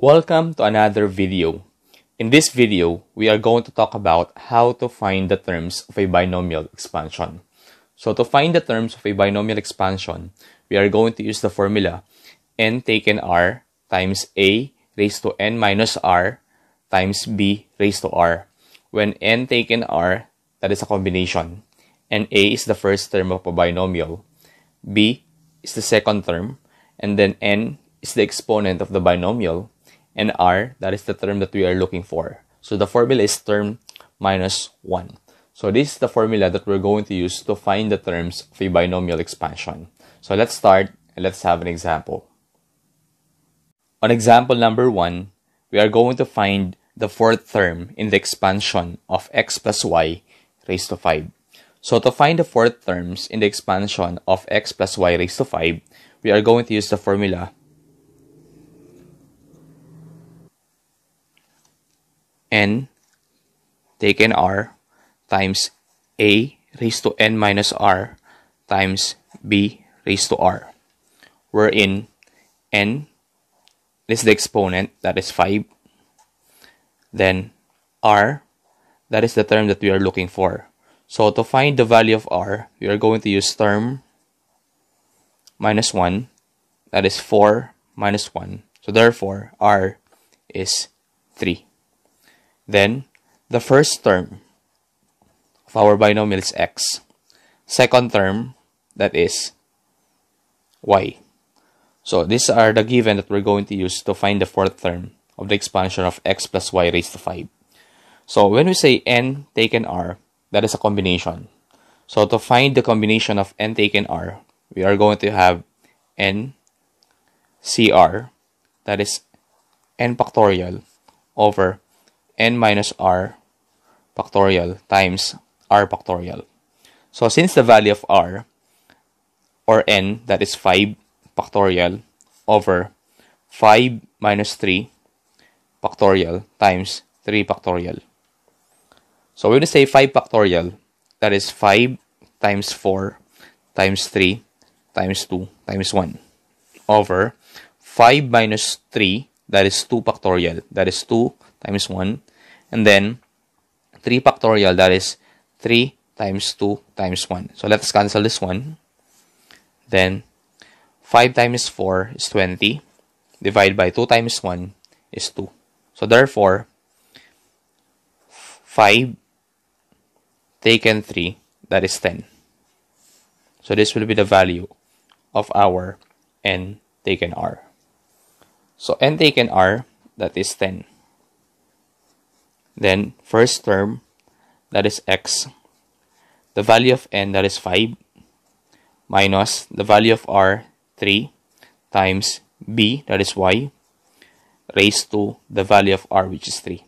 Welcome to another video. In this video, we are going to talk about how to find the terms of a binomial expansion. So to find the terms of a binomial expansion, we are going to use the formula n taken r times a raised to n minus r times b raised to r. When n taken r, that is a combination, and a is the first term of a binomial, b is the second term, and then n is the exponent of the binomial, and r, that is the term that we are looking for. So the formula is term minus 1. So this is the formula that we're going to use to find the terms of a binomial expansion. So let's start and let's have an example. On example number 1, we are going to find the fourth term in the expansion of x plus y raised to 5. So to find the fourth terms in the expansion of x plus y raised to 5, we are going to use the formula n taken r times a raised to n minus r times b raised to r, wherein n is the exponent, that is 5. Then r, that is the term that we are looking for. So to find the value of r, we are going to use term minus 1, that is 4 minus 1. So therefore, r is 3. Then, the first term of our binomial is x. Second term, that is y. So these are the given that we're going to use to find the fourth term of the expansion of x plus y raised to 5. So when we say n taken r, that is a combination. So to find the combination of n taken r, we are going to have n cr, that is n factorial, over n minus r factorial times r factorial. So since the value of r, or n, that is 5 factorial, over 5 minus 3 factorial times 3 factorial. So we're going to say 5 factorial, that is 5 times 4 times 3 times 2 times 1 over 5 minus 3, that is 2 factorial, that is 2 times 1 and then 3 factorial, that is 3 times 2 times 1. So let's cancel this one. Then 5 times 4 is 20. divided by 2 times 1 is 2. So therefore, 5 taken 3, that is 10. So this will be the value of our n taken r. So n taken r, that is 10. Then first term, that is x. The value of n, that is 5, minus the value of r, 3, times b, that is y, raised to the value of r, which is 3.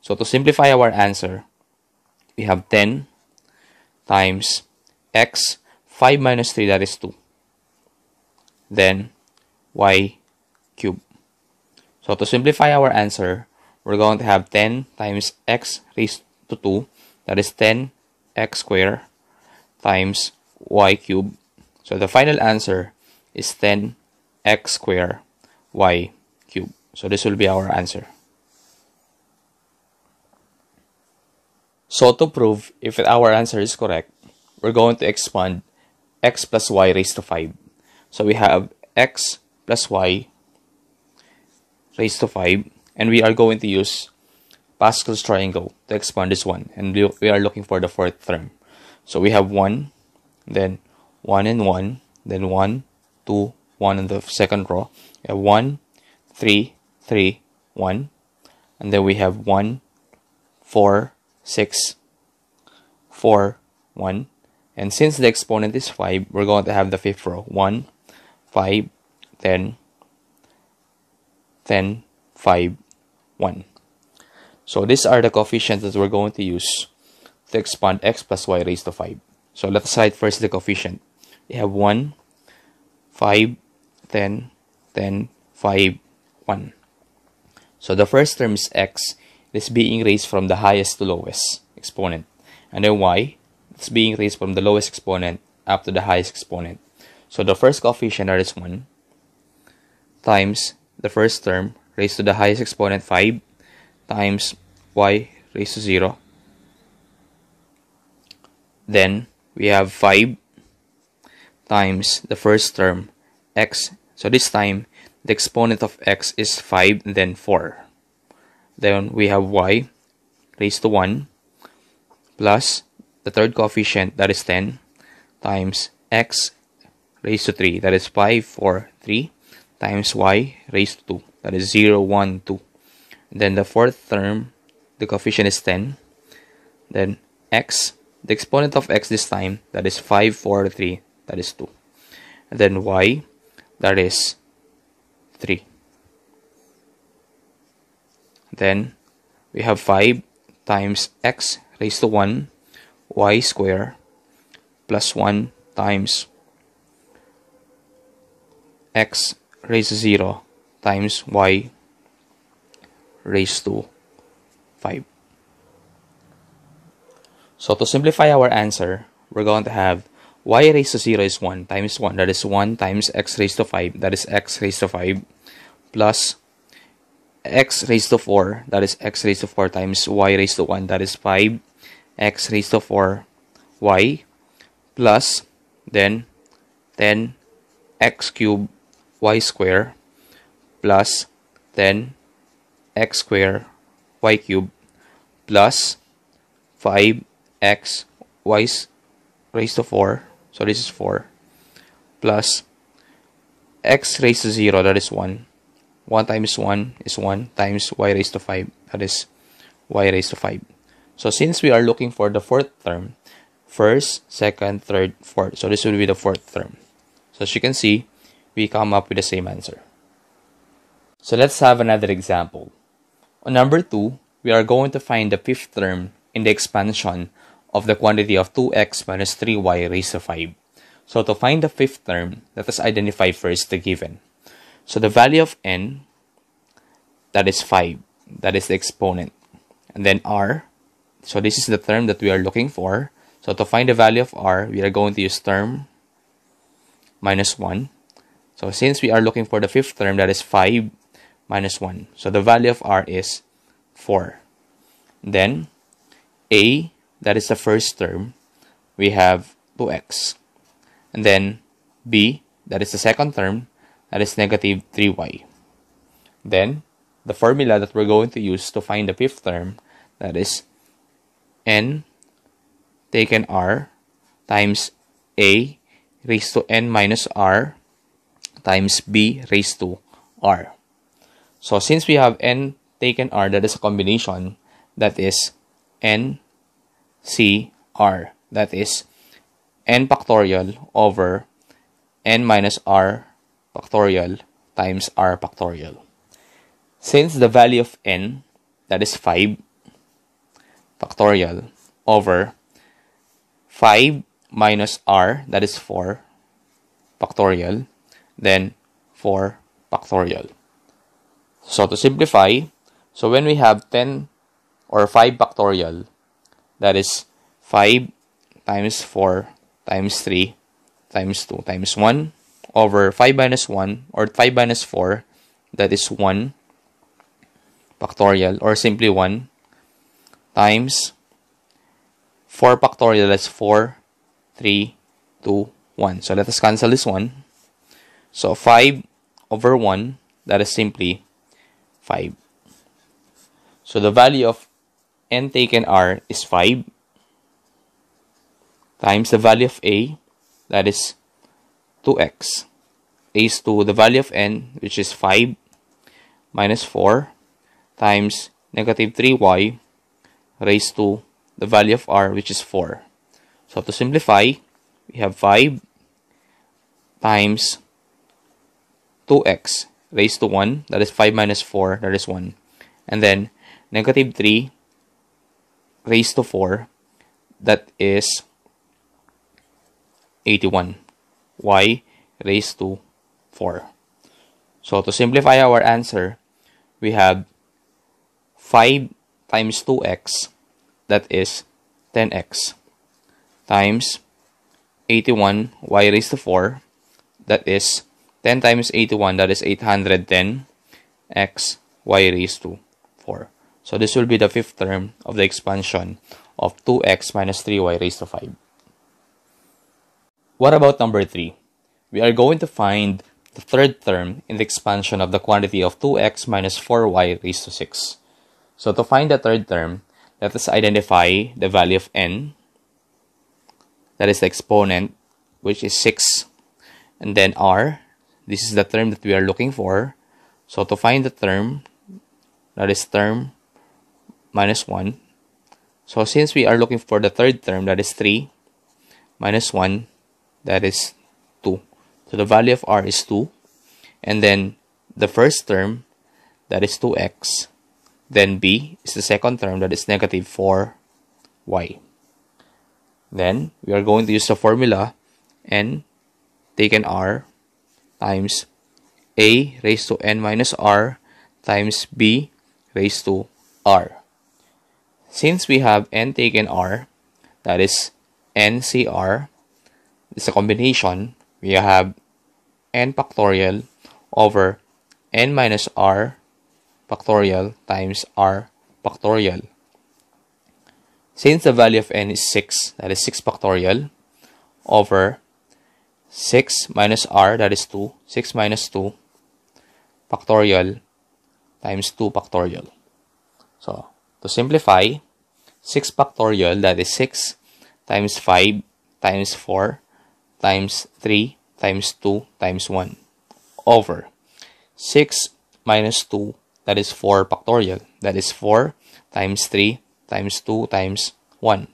So to simplify our answer, we have 10 times x, 5 minus 3, that is 2. Then y cube. So to simplify our answer, we're going to have 10 times x raised to 2, that is 10x squared times y cubed. So the final answer is 10x squared y cubed. So this will be our answer. So to prove if our answer is correct, we're going to expand x plus y raised to 5. So we have x plus y raised to 5 and we are going to use Pascal's triangle to expand this one. And we are looking for the fourth term. So we have 1 then 1 and 1 then 1 2 1 in the second row. We have 1 3 3 1 and then we have 1 4 6 4 1 and since the exponent is 5 we're going to have the fifth row. 1 5 10 10 5 1. So these are the coefficients that we're going to use to expand x plus y raised to 5. So let's first the coefficient. We have 1, 5, 10, 10, 5, 1. So the first term is x. It is being raised from the highest to lowest exponent. And then y It's being raised from the lowest exponent up to the highest exponent. So the first coefficient that is 1 times the first term raised to the highest exponent 5 times y raised to 0. Then we have 5 times the first term x. So this time the exponent of x is 5 then 4. Then we have y raised to 1 plus the third coefficient that is 10 times x raised to 3 that is 5 4 3 times y raised to 2 that is 0 1 2 then the fourth term the coefficient is 10 then x the exponent of x this time that is 5 4 3 that is 2 and then y that is 3 then we have 5 times x raised to 1 y square plus 1 times x raised to 0 times y raised to 5. So to simplify our answer, we're going to have y raised to 0 is 1 times 1, that is 1 times x raised to 5, that is x raised to 5, plus x raised to 4, that is x raised to 4 times y raised to 1, that is 5 x raised to 4 y, plus then 10 x cubed y square plus then x square y cube plus 5x y raised to 4 so this is 4 plus x raised to 0 that is 1 1 times 1 is 1 times y raised to 5 that is y raised to 5 so since we are looking for the fourth term first second third fourth. So this will be the fourth term. So as you can see we come up with the same answer so let's have another example on number 2, we are going to find the fifth term in the expansion of the quantity of 2x minus 3y raised to 5. So to find the fifth term, let us identify first the given. So the value of n, that is 5, that is the exponent. And then r, so this is the term that we are looking for. So to find the value of r, we are going to use term minus 1. So since we are looking for the fifth term, that is 5 minus 1. So the value of r is 4. Then a, that is the first term, we have 2x. And then b, that is the second term, that is negative 3y. Then the formula that we're going to use to find the fifth term, that is n taken r times a raised to n minus r times b raised to r. So since we have n taken r, that is a combination, that is n c r. That is n factorial over n minus r factorial times r factorial. Since the value of n, that is 5 factorial over 5 minus r, that is 4 factorial, then 4 factorial. So to simplify, so when we have 10 or 5 factorial, that is 5 times 4 times 3 times 2 times 1 over 5 minus 1 or 5 minus 4, that is 1 factorial or simply 1 times 4 factorial, that's 4, 3, 2, 1. So let us cancel this one. So 5 over 1, that is simply 5. So the value of n taken r is 5 times the value of a, that is 2x, is to the value of n, which is 5 minus 4 times negative 3y raised to the value of r, which is 4. So to simplify, we have 5 times 2x raised to 1, that is 5 minus 4, that is 1. And then negative 3 raised to 4, that is 81. y raised to 4. So to simplify our answer, we have 5 times 2x, that is 10x, times 81 y raised to 4, that is 10 times 81, that is 810 x y raised to 4. So this will be the fifth term of the expansion of 2x minus 3y raised to 5. What about number 3? We are going to find the third term in the expansion of the quantity of 2x minus 4y raised to 6. So to find the third term, let us identify the value of n, that is the exponent, which is 6, and then r, this is the term that we are looking for. So to find the term, that is term minus 1. So since we are looking for the third term, that is 3, minus 1, that is 2. So the value of r is 2. And then the first term, that is 2x. Then b is the second term, that is negative 4y. Then we are going to use the formula n an r times a raised to n minus r times b raised to r. Since we have n taken r, that is ncr, it's a combination, we have n factorial over n minus r factorial times r factorial. Since the value of n is 6, that is 6 factorial, over 6 minus r, that is 2, 6 minus 2 factorial times 2 factorial. So, to simplify, 6 factorial, that is 6 times 5 times 4 times 3 times 2 times 1 over 6 minus 2, that is 4 factorial, that is 4 times 3 times 2 times 1.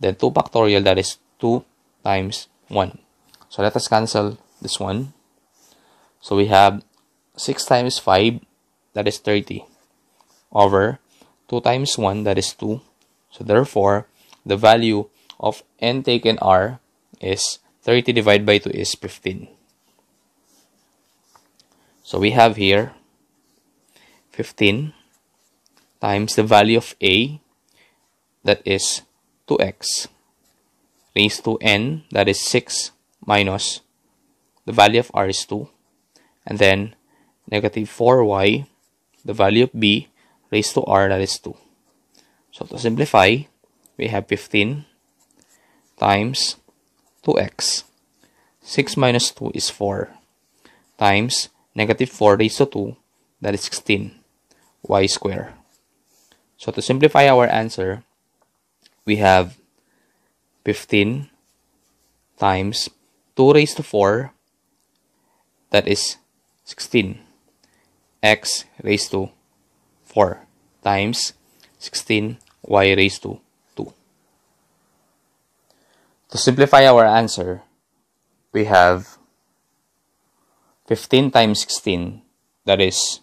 Then 2 factorial, that is 2 times 1. So let us cancel this one. So we have 6 times 5, that is 30, over 2 times 1, that is 2. So therefore, the value of n taken r is 30 divided by 2 is 15. So we have here 15 times the value of a that is 2x raised to n that is 6 minus the value of r is 2 and then negative 4y the value of b raised to r that is 2 so to simplify we have 15 times 2x 6 minus 2 is 4 times negative 4 raised to 2 that is 16 y square. So to simplify our answer we have 15 times 2 raised to 4 that is 16 x raised to 4 times 16 y raised to 2. To simplify our answer, we have 15 times 16 that is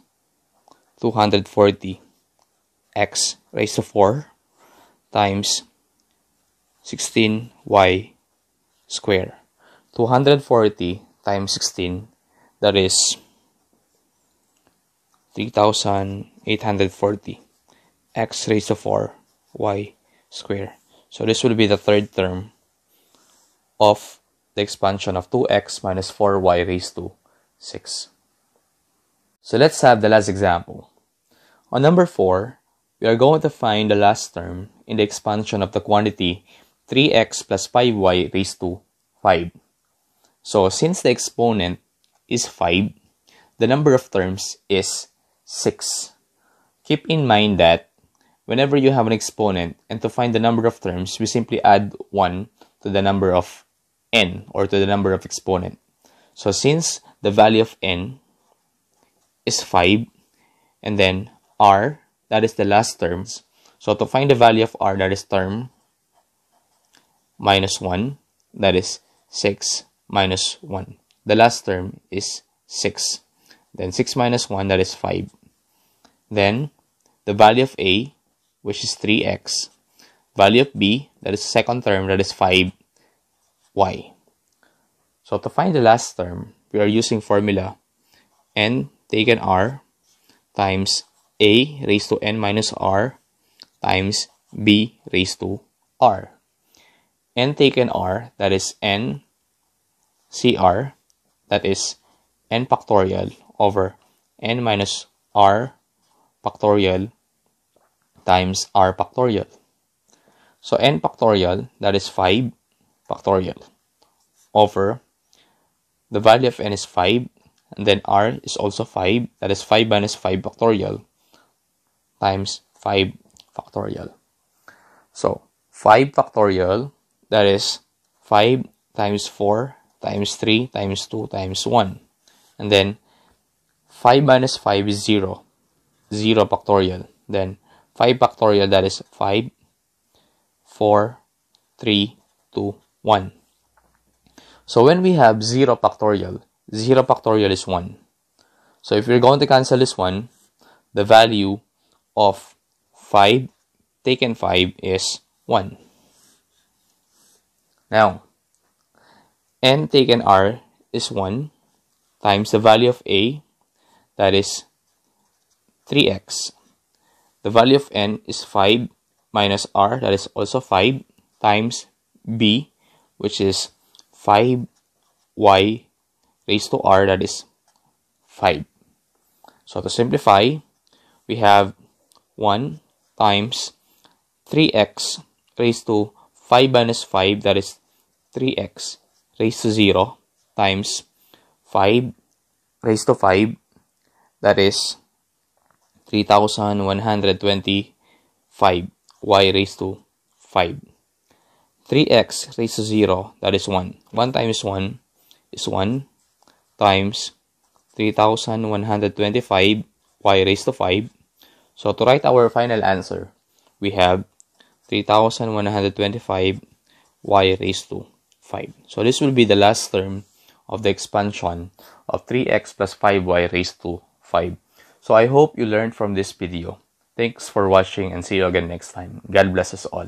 240 x raised to 4 times 16y square. 240 times 16, that is 3,840 x raised to 4 y square. So this will be the third term of the expansion of 2x minus 4y raised to 6. So let's have the last example. On number 4, we are going to find the last term in the expansion of the quantity 3x plus 5y raised to 5. So since the exponent is 5, the number of terms is 6. Keep in mind that whenever you have an exponent and to find the number of terms, we simply add 1 to the number of n or to the number of exponent. So since the value of n is 5 and then r, that is the last terms. So to find the value of r, that is term minus 1, that is 6 minus 1. The last term is 6. Then 6 minus 1, that is 5. Then the value of a, which is 3x. Value of b, that is second term, that is 5y. So to find the last term, we are using formula n taken r times a raised to n minus r times b raised to r n taken r, that is n cr, that is n factorial over n minus r factorial times r factorial. So n factorial, that is 5 factorial, over the value of n is 5, and then r is also 5, that is 5 minus 5 factorial, times 5 factorial. So 5 factorial, that is 5 times 4 times 3 times 2 times 1. And then 5 minus 5 is 0. 0 factorial. Then 5 factorial, that is 5, 4, 3, 2, 1. So when we have 0 factorial, 0 factorial is 1. So if you're going to cancel this one, the value of 5 taken 5 is 1. Now, n taken r is 1 times the value of a, that is 3x. The value of n is 5 minus r, that is also 5, times b, which is 5y raised to r, that is 5. So to simplify, we have 1 times 3x raised to 5 minus 5, that is 3x raised to 0 times 5 raised to 5, that is 3125 y raised to 5. 3x raised to 0, that is 1. 1 times 1 is 1 times 3125 y raised to 5. So to write our final answer, we have 3125 y raised to 5. So this will be the last term of the expansion of 3x plus 5y raised to 5. So I hope you learned from this video. Thanks for watching and see you again next time. God bless us all.